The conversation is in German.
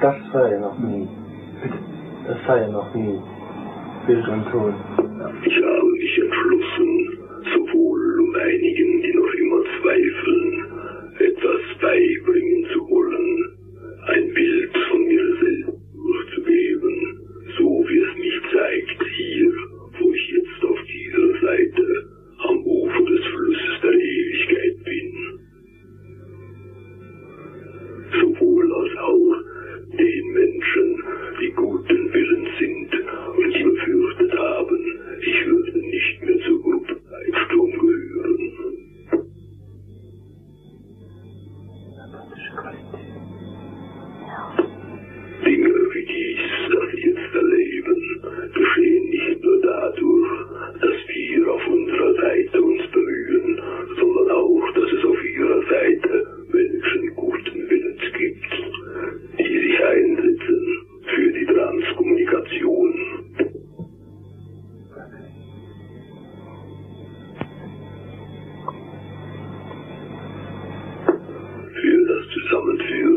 Das sei ja noch nie. Das sei ja noch nie. Bild und Ton. Ich habe mich entschlossen, sowohl to summon fear.